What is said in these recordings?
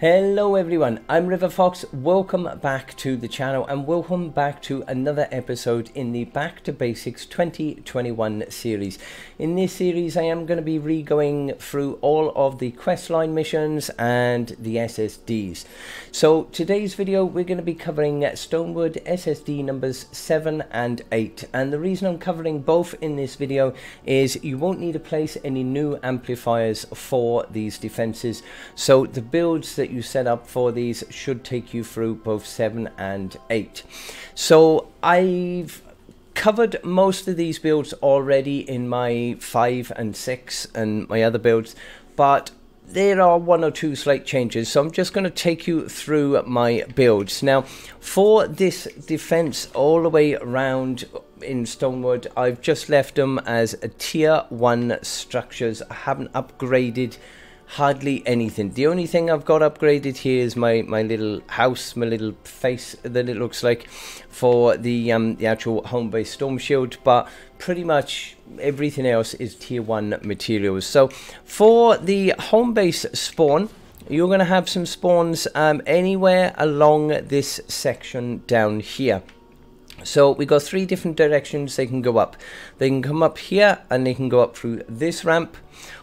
Hello everyone, I'm RiverFox. Welcome back to the channel and welcome back to another episode in the Back to Basics 2021 series. In this series I am going to be re-going through all of the questline missions and the SSDs. So today's video we're going to be covering Stonewood SSD numbers 7 and 8 and the reason I'm covering both in this video is you won't need to place any new amplifiers for these defenses. So the builds that that you set up for these should take you through both 7 and 8. So I've covered most of these builds already in my 5 and 6 and my other builds, but there are one or two slight changes so I'm just going to take you through my builds now for this defense all the way around in Stonewood I've just left them as a tier 1 structures I haven't upgraded hardly anything. The only thing I've got upgraded here is my, my little house, my little face that it looks like for the um, the actual home base storm shield, but pretty much everything else is tier 1 materials. So for the home base spawn, you're going to have some spawns um, anywhere along this section down here. So we got three different directions they can go up. They can come up here and they can go up through this ramp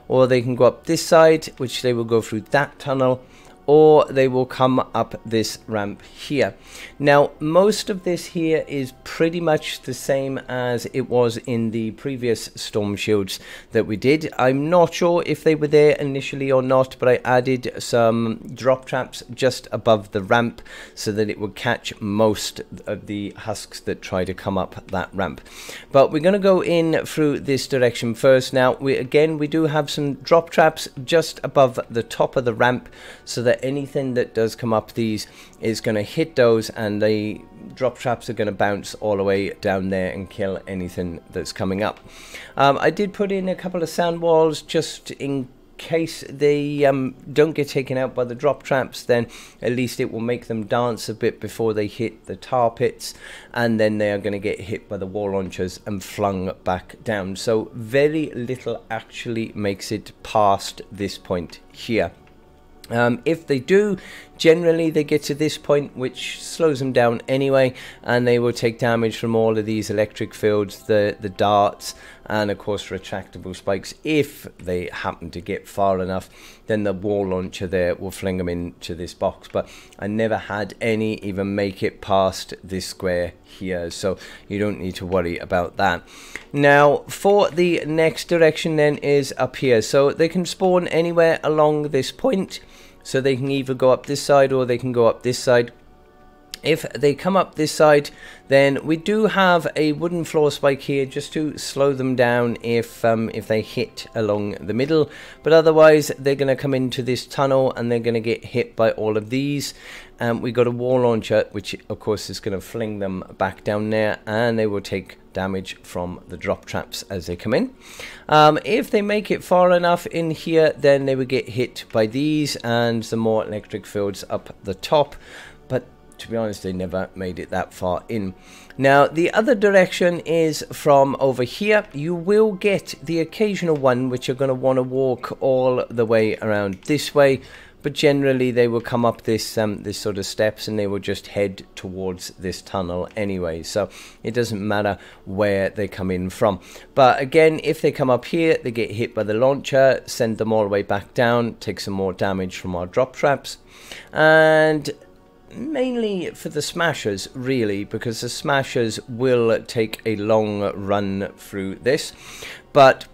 or they can go up this side which they will go through that tunnel or they will come up this ramp here. Now most of this here is pretty much the same as it was in the previous storm shields that we did. I'm not sure if they were there initially or not but I added some drop traps just above the ramp so that it would catch most of the husks that try to come up that ramp. But we're going to go in through this direction first. Now we again we do have some drop traps just above the top of the ramp so that that anything that does come up these is going to hit those and the drop traps are going to bounce all the way down there and kill anything that's coming up. Um, I did put in a couple of sound walls just in case they um, don't get taken out by the drop traps then at least it will make them dance a bit before they hit the tar pits and then they are going to get hit by the wall launchers and flung back down so very little actually makes it past this point here um, if they do, generally they get to this point, which slows them down anyway, and they will take damage from all of these electric fields, the, the darts, and of course retractable spikes. If they happen to get far enough, then the wall launcher there will fling them into this box. But I never had any even make it past this square here, so you don't need to worry about that. Now, for the next direction then is up here. So they can spawn anywhere along this point. So they can either go up this side or they can go up this side. If they come up this side, then we do have a wooden floor spike here just to slow them down if um, if they hit along the middle. But otherwise, they're going to come into this tunnel and they're going to get hit by all of these. Um, we got a wall launcher, which of course is going to fling them back down there, and they will take damage from the drop traps as they come in. Um, if they make it far enough in here, then they will get hit by these and some more electric fields up the top. But to be honest, they never made it that far in. Now, the other direction is from over here. You will get the occasional one which you're going to want to walk all the way around this way but generally they will come up this um, this sort of steps and they will just head towards this tunnel anyway so it doesn't matter where they come in from but again if they come up here they get hit by the launcher send them all the way back down take some more damage from our drop traps and mainly for the smashers really because the smashers will take a long run through this but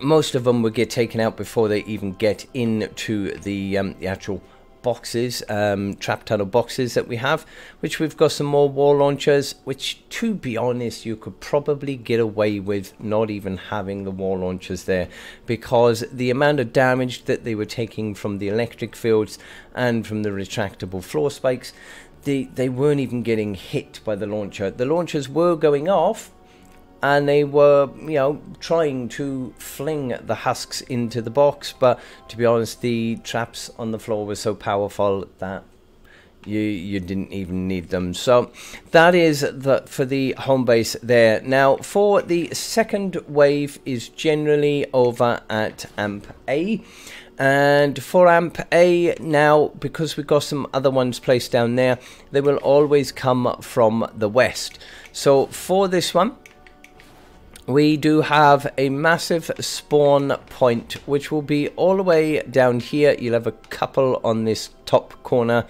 most of them would get taken out before they even get into the, um, the actual boxes, um, trap tunnel boxes that we have, which we've got some more wall launchers, which to be honest, you could probably get away with not even having the wall launchers there because the amount of damage that they were taking from the electric fields and from the retractable floor spikes, they, they weren't even getting hit by the launcher. The launchers were going off, and they were, you know, trying to fling the husks into the box. But to be honest, the traps on the floor were so powerful that you you didn't even need them. So that is the for the home base there. Now for the second wave is generally over at AMP A. and for amp A now because we've got some other ones placed down there they will always come from the west so for this one we do have a massive spawn point which will be all the way down here. You'll have a couple on this top corner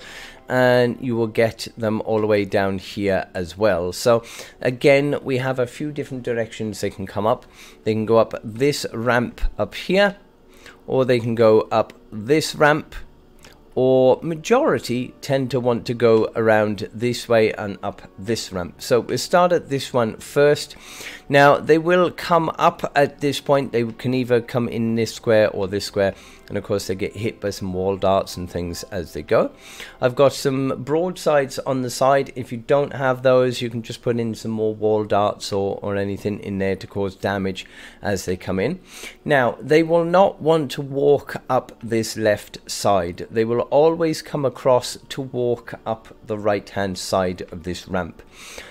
and you will get them all the way down here as well. So again we have a few different directions they can come up. They can go up this ramp up here or they can go up this ramp or majority tend to want to go around this way and up this ramp. So we'll start at this one first. Now they will come up at this point. They can either come in this square or this square. And of course they get hit by some wall darts and things as they go. I've got some broadsides on the side. If you don't have those, you can just put in some more wall darts or, or anything in there to cause damage as they come in. Now they will not want to walk up this left side. They will always come across to walk up the right hand side of this ramp.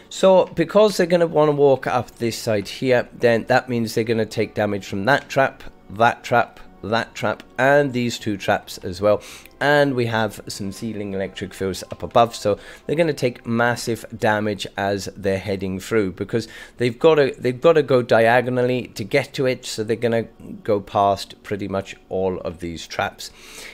So because they're going to want to walk up this side here, then that means they're going to take damage from that trap, that trap, that trap and these two traps as well. And we have some ceiling electric fields up above so they're going to take massive damage as they're heading through because they've got to they've got to go diagonally to get to it so they're going to go past pretty much all of these traps.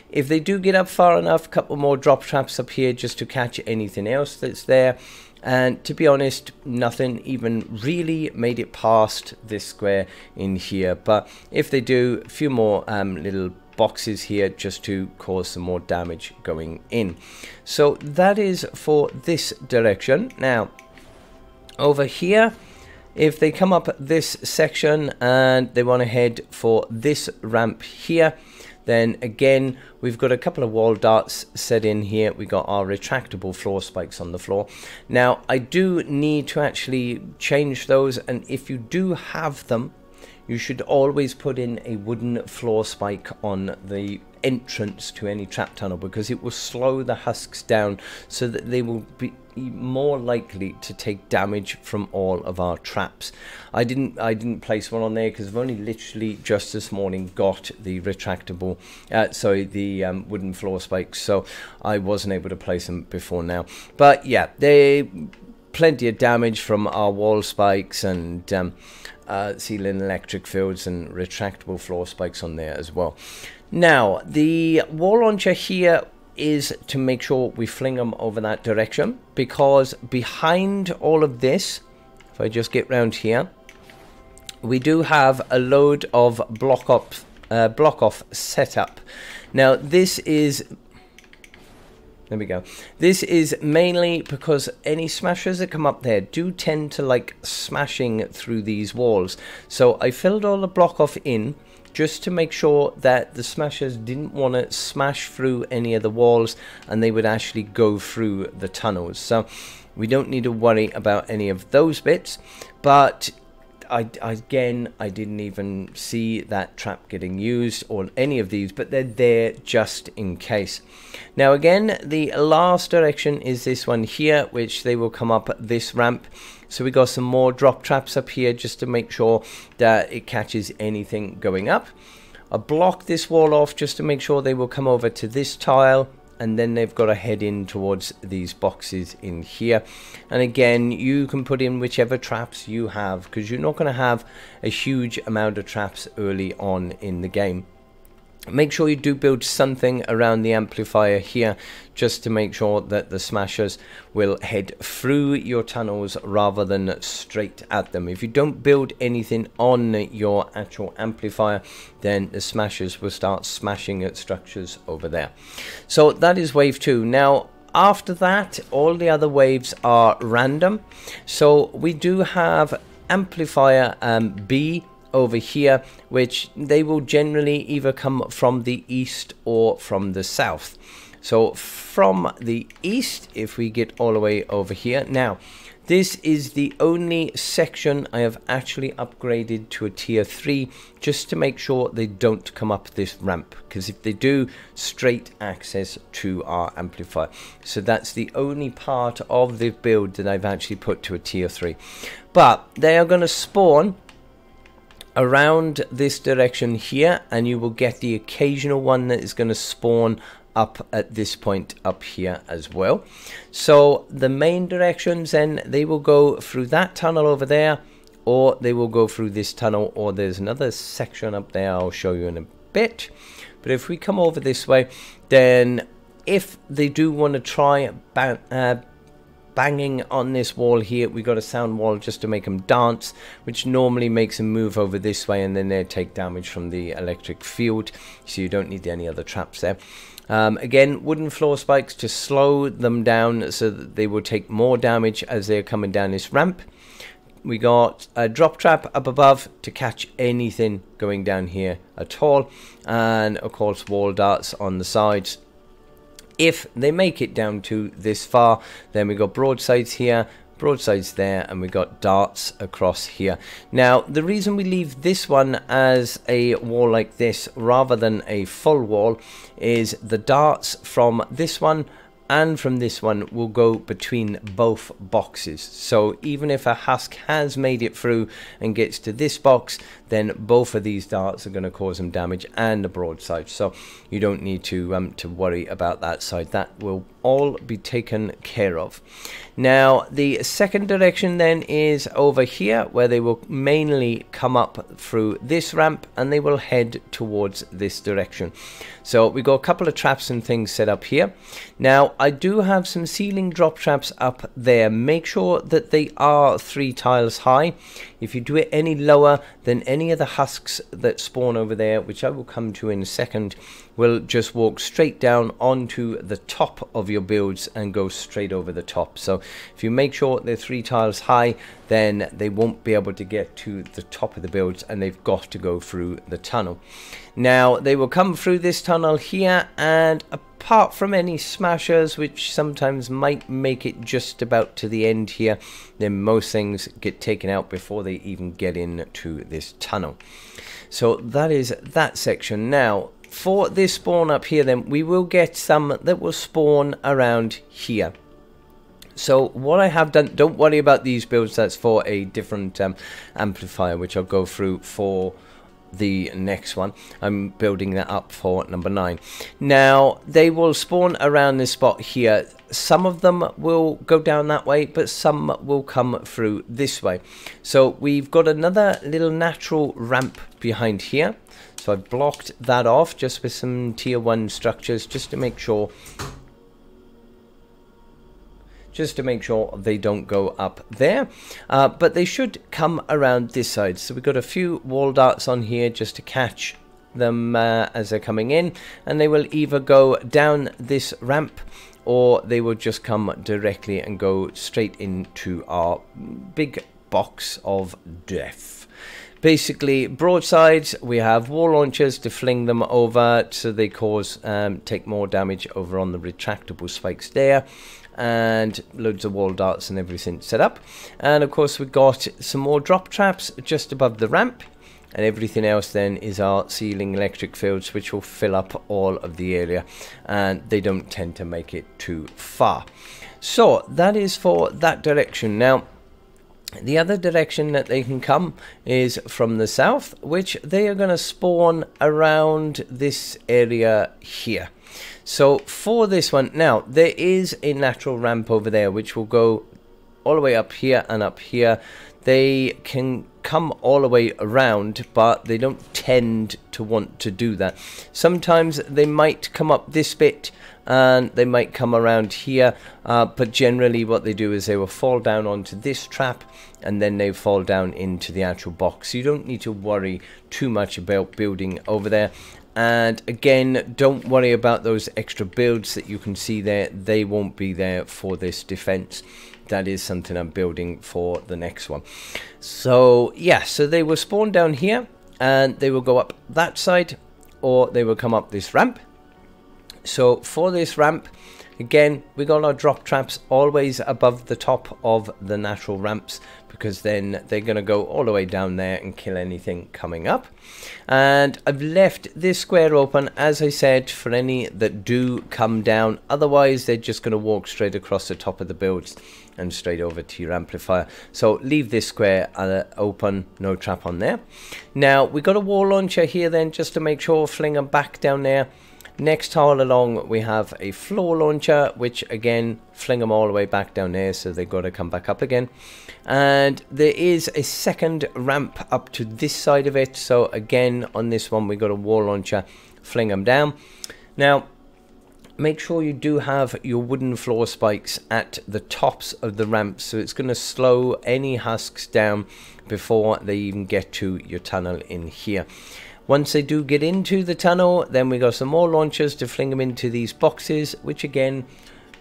If they do get up far enough a couple more drop traps up here just to catch anything else that's there and to be honest nothing even really made it past this square in here. But if they do a few more um, little boxes here just to cause some more damage going in. So that is for this direction. Now over here if they come up this section and they want to head for this ramp here then again, we've got a couple of wall darts set in here. We got our retractable floor spikes on the floor. Now, I do need to actually change those. And if you do have them, you should always put in a wooden floor spike on the entrance to any trap tunnel because it will slow the husks down so that they will be more likely to take damage from all of our traps. I didn't I didn't place one on there because I've only literally just this morning got the retractable uh, sorry the um, wooden floor spikes so I wasn't able to place them before now but yeah they plenty of damage from our wall spikes and um, uh, ceiling electric fields and retractable floor spikes on there as well. Now, the wall launcher here is to make sure we fling them over that direction because behind all of this, if I just get round here, we do have a load of block off, uh, block off setup. Now, this is there we go. This is mainly because any smashers that come up there do tend to like smashing through these walls. So I filled all the block off in just to make sure that the smashers didn't want to smash through any of the walls and they would actually go through the tunnels. So we don't need to worry about any of those bits. But I, again, I didn't even see that trap getting used or any of these, but they're there just in case. Now again, the last direction is this one here, which they will come up this ramp. So we got some more drop traps up here just to make sure that it catches anything going up. I block this wall off just to make sure they will come over to this tile and then they've got to head in towards these boxes in here. And again you can put in whichever traps you have because you're not going to have a huge amount of traps early on in the game Make sure you do build something around the amplifier here just to make sure that the smashers will head through your tunnels rather than straight at them. If you don't build anything on your actual amplifier then the smashers will start smashing at structures over there. So that is wave 2. Now after that all the other waves are random so we do have amplifier um, B over here, which they will generally either come from the east or from the south. So from the east, if we get all the way over here, now this is the only section I have actually upgraded to a tier 3 just to make sure they don't come up this ramp. Because if they do straight access to our amplifier. So that's the only part of the build that I've actually put to a tier 3 but they are going to spawn around this direction here and you will get the occasional one that is going to spawn up at this point up here as well. So the main directions then they will go through that tunnel over there or they will go through this tunnel or there's another section up there I'll show you in a bit. But if we come over this way then if they do want to try uh, banging on this wall here. We got a sound wall just to make them dance which normally makes them move over this way and then they take damage from the electric field so you don't need any other traps there. Um, again wooden floor spikes to slow them down so that they will take more damage as they're coming down this ramp. We got a drop trap up above to catch anything going down here at all and of course wall darts on the sides if they make it down to this far then we got broadsides here broadsides there and we got darts across here. Now the reason we leave this one as a wall like this rather than a full wall is the darts from this one and from this one will go between both boxes. So even if a husk has made it through and gets to this box, then both of these darts are going to cause them damage and the broadside. So you don't need to um, to worry about that side. That will all be taken care of. Now the second direction then is over here where they will mainly come up through this ramp and they will head towards this direction. So we've got a couple of traps and things set up here. Now I do have some ceiling drop traps up there. Make sure that they are three tiles high. If you do it any lower than any of the husks that spawn over there, which I will come to in a second, will just walk straight down onto the top of your builds and go straight over the top. So if you make sure they're three tiles high, then they won't be able to get to the top of the builds and they've got to go through the tunnel. Now they will come through this tunnel here and apart from any smashers which sometimes might make it just about to the end here then most things get taken out before they even get into this tunnel so that is that section now for this spawn up here then we will get some that will spawn around here so what I have done, don't worry about these builds, that's for a different um, amplifier, which I'll go through for the next one. I'm building that up for number 9. Now, they will spawn around this spot here. Some of them will go down that way, but some will come through this way. So we've got another little natural ramp behind here. So I've blocked that off just with some tier 1 structures just to make sure just to make sure they don't go up there. Uh, but they should come around this side. So we've got a few wall darts on here just to catch them uh, as they're coming in. And they will either go down this ramp or they will just come directly and go straight into our big box of death. Basically, broadsides, we have wall launchers to fling them over so they cause um, take more damage over on the retractable spikes there and loads of wall darts and everything set up. And of course we've got some more drop traps just above the ramp and everything else then is our ceiling electric fields which will fill up all of the area and they don't tend to make it too far. So that is for that direction. Now the other direction that they can come is from the south, which they are going to spawn around this area here. So for this one, now there is a natural ramp over there which will go all the way up here and up here. They can come all the way around, but they don't tend to want to do that. Sometimes they might come up this bit and they might come around here, uh, but generally what they do is they will fall down onto this trap and then they fall down into the actual box. you don't need to worry too much about building over there and again don't worry about those extra builds that you can see there they won't be there for this defense that is something I'm building for the next one so yeah so they will spawn down here and they will go up that side or they will come up this ramp so for this ramp again we got our drop traps always above the top of the natural ramps because then they're going to go all the way down there and kill anything coming up. And I've left this square open, as I said, for any that do come down. Otherwise, they're just going to walk straight across the top of the builds and straight over to your amplifier. So leave this square uh, open, no trap on there. Now we've got a wall launcher here then just to make sure, fling them back down there. Next tile along we have a floor launcher which again fling them all the way back down there so they've got to come back up again. And there is a second ramp up to this side of it so again on this one we've got a wall launcher fling them down. Now make sure you do have your wooden floor spikes at the tops of the ramps so it's going to slow any husks down before they even get to your tunnel in here. Once they do get into the tunnel, then we got some more launchers to fling them into these boxes, which again,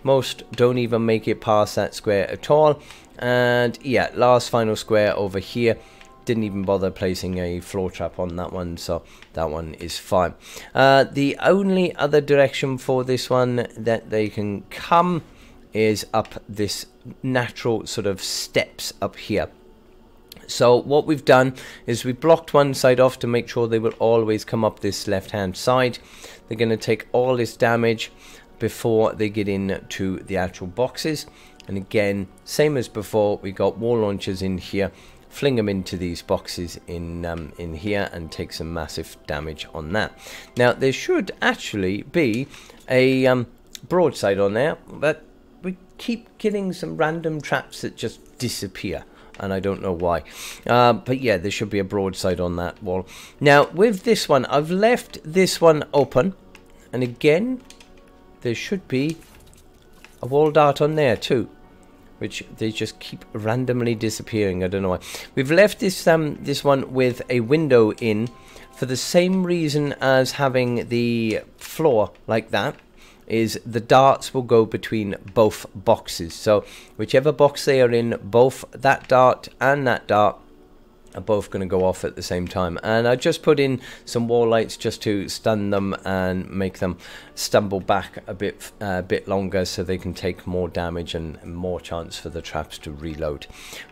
most don't even make it past that square at all. And yeah, last final square over here didn't even bother placing a floor trap on that one so that one is fine uh, the only other direction for this one that they can come is up this natural sort of steps up here so what we've done is we blocked one side off to make sure they will always come up this left hand side. They're going to take all this damage before they get into the actual boxes. And again, same as before, we got wall launchers in here. Fling them into these boxes in um, in here and take some massive damage on that. Now there should actually be a um, broadside on there, but we keep getting some random traps that just disappear and I don't know why. Uh, but yeah, there should be a broadside on that wall. Now, with this one, I've left this one open. And again, there should be a wall dart on there too. Which they just keep randomly disappearing. I don't know why. We've left this um this one with a window in for the same reason as having the floor like that is the darts will go between both boxes. So whichever box they are in, both that dart and that dart are both going to go off at the same time. And I just put in some wall lights just to stun them and make them stumble back a bit a uh, bit longer so they can take more damage and more chance for the traps to reload.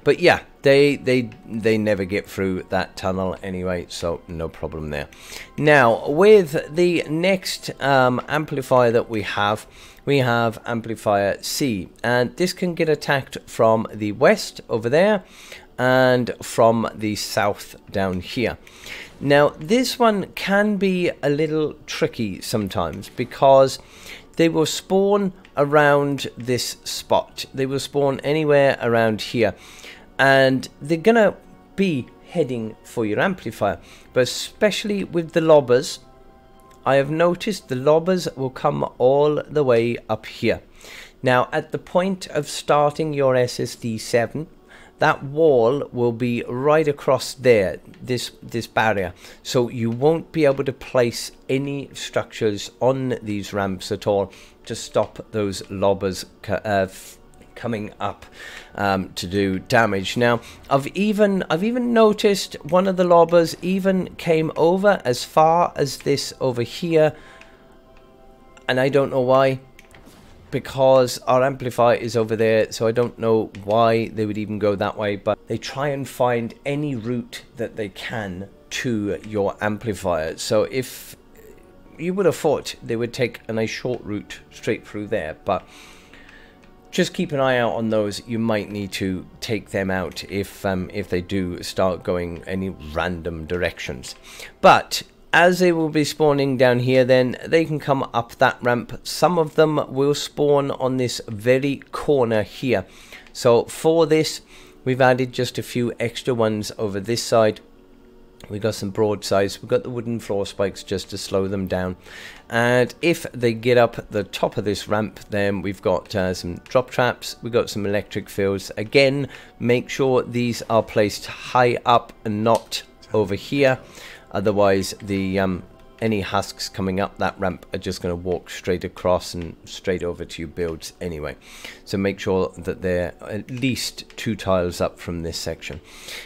But yeah, they they they never get through that tunnel anyway, so no problem there. Now, with the next um, amplifier that we have, we have amplifier C and this can get attacked from the west over there and from the south down here. Now, this one can be a little tricky sometimes because they will spawn around this spot. They will spawn anywhere around here. And they're going to be heading for your amplifier. But especially with the lobbers, I have noticed the lobbers will come all the way up here. Now, at the point of starting your SSD 7, that wall will be right across there this this barrier. So you won't be able to place any structures on these ramps at all to stop those lobbers uh, coming up um, to do damage. Now I've even I've even noticed one of the lobbers even came over as far as this over here and I don't know why because our amplifier is over there so I don't know why they would even go that way but they try and find any route that they can to your amplifier. So if you would have thought they would take a nice short route straight through there but just keep an eye out on those. You might need to take them out if um, if they do start going any random directions. But as they will be spawning down here then they can come up that ramp. Some of them will spawn on this very corner here. So for this we've added just a few extra ones over this side. We've got some broadsides. We've got the wooden floor spikes just to slow them down. And if they get up the top of this ramp then we've got uh, some drop traps. We've got some electric fields. Again make sure these are placed high up and not over here Otherwise, the um, any husks coming up that ramp are just going to walk straight across and straight over to your builds anyway. So make sure that they're at least two tiles up from this section.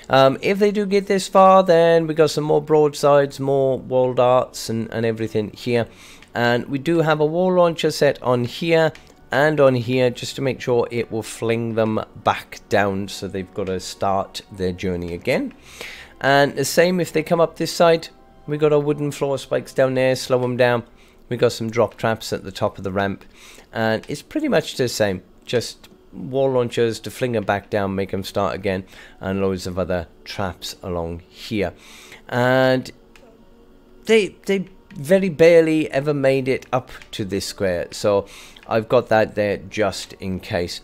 Um, if they do get this far, then we've got some more broadsides, more wall darts and, and everything here. And we do have a wall launcher set on here and on here just to make sure it will fling them back down so they've got to start their journey again. And the same if they come up this side. We got our wooden floor spikes down there, slow them down. We got some drop traps at the top of the ramp. And it's pretty much the same. Just wall launchers to fling them back down, make them start again, and loads of other traps along here. And they they very barely ever made it up to this square, so I've got that there just in case.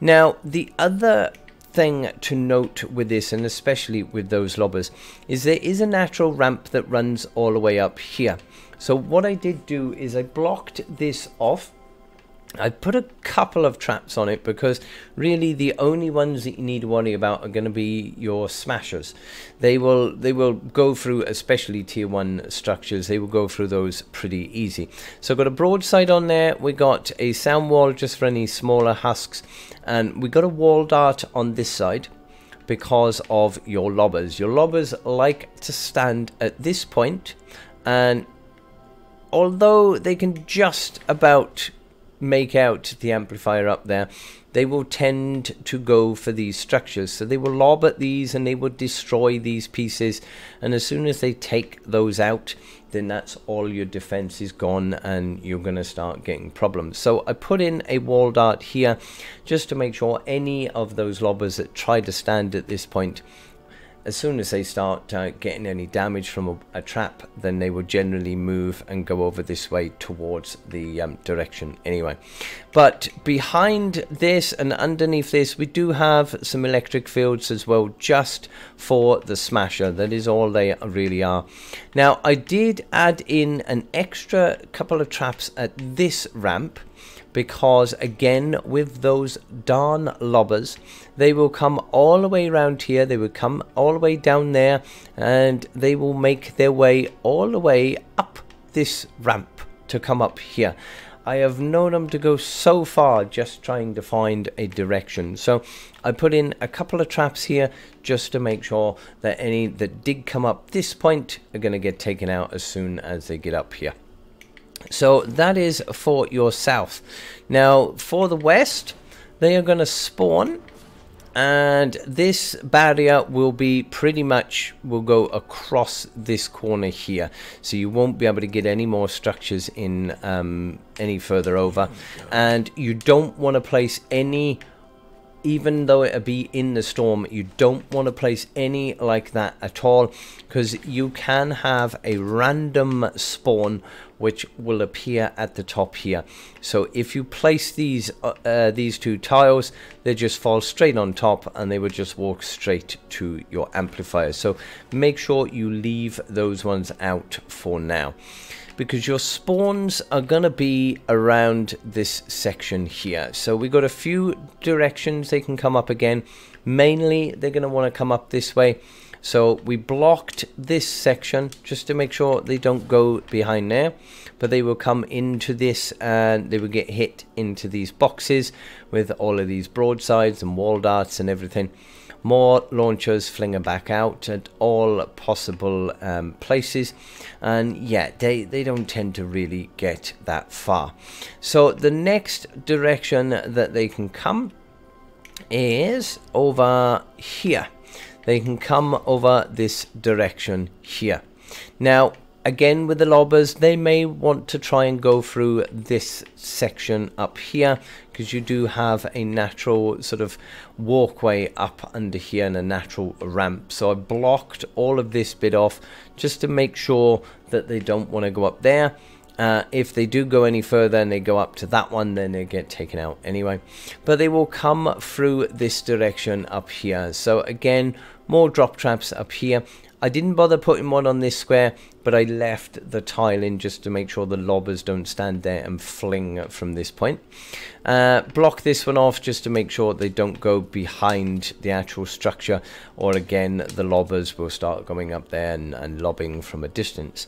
Now the other thing to note with this, and especially with those lobbers, is there is a natural ramp that runs all the way up here. So what I did do is I blocked this off I put a couple of traps on it because really the only ones that you need to worry about are going to be your smashers. They will they will go through, especially tier one structures. They will go through those pretty easy. So I've got a broadside on there. We got a sound wall just for any smaller husks, and we got a wall dart on this side because of your lobbers. Your lobbers like to stand at this point, and although they can just about make out the amplifier up there, they will tend to go for these structures. So they will lob at these and they will destroy these pieces. And as soon as they take those out, then that's all your defense is gone and you're going to start getting problems. So I put in a wall dart here just to make sure any of those lobbers that try to stand at this point as soon as they start uh, getting any damage from a, a, trap, then they will generally move and go over this way towards the um, direction anyway. But behind this and underneath this, we do have some electric fields as well, just for the smasher. That is all they really are. Now, I did add in an extra couple of traps at this ramp because again with those darn lobbers they will come all the way around here they will come all the way down there and they will make their way all the way up this ramp to come up here I have known them to go so far just trying to find a direction. So I put in a couple of traps here just to make sure that any that did come up this point are going to get taken out as soon as they get up here. So that is for your south. Now, for the west, they are going to spawn and this barrier will be pretty much will go across this corner here so you won't be able to get any more structures in um, any further over and you don't want to place any even though it be in the storm you don't want to place any like that at all because you can have a random spawn which will appear at the top here so if you place these uh, uh, these two tiles they just fall straight on top and they will just walk straight to your amplifier so make sure you leave those ones out for now because your spawns are going to be around this section here. So we got a few directions they can come up again. Mainly, they're going to want to come up this way. So we blocked this section just to make sure they don't go behind there. But they will come into this and they will get hit into these boxes with all of these broadsides and wall darts and everything. More launchers flinging back out at all possible um, places. And yeah they they don't tend to really get that far. So the next direction that they can come is over here they can come over this direction here. Now again with the lobbers they may want to try and go through this section up here because you do have a natural sort of walkway up under here and a natural ramp. So I blocked all of this bit off just to make sure that they don't want to go up there uh, if they do go any further and they go up to that one, then they get taken out anyway. But they will come through this direction up here. So again, more drop traps up here. I didn't bother putting one on this square, but I left the tile in just to make sure the lobbers don't stand there and fling from this point. Uh, block this one off just to make sure they don't go behind the actual structure, or again, the lobbers will start going up there and, and lobbing from a distance.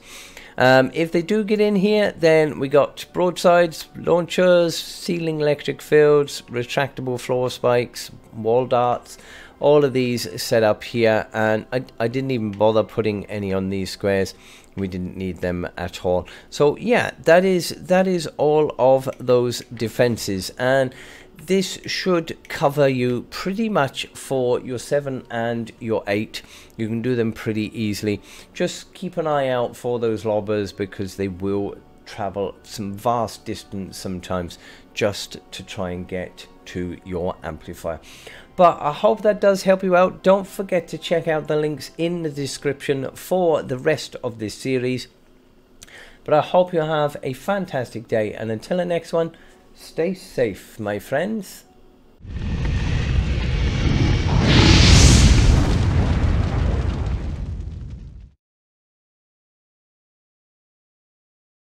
Um, if they do get in here, then we got broadsides, launchers, ceiling electric fields, retractable floor spikes, wall darts, all of these set up here. And I, I didn't even bother putting any on these squares. We didn't need them at all. So yeah that is that is all of those defenses. And this should cover you pretty much for your 7 and your 8 you can do them pretty easily just keep an eye out for those lobbers because they will travel some vast distance sometimes just to try and get to your amplifier. But I hope that does help you out. Don't forget to check out the links in the description for the rest of this series. But I hope you have a fantastic day. And until the next one, stay safe, my friends.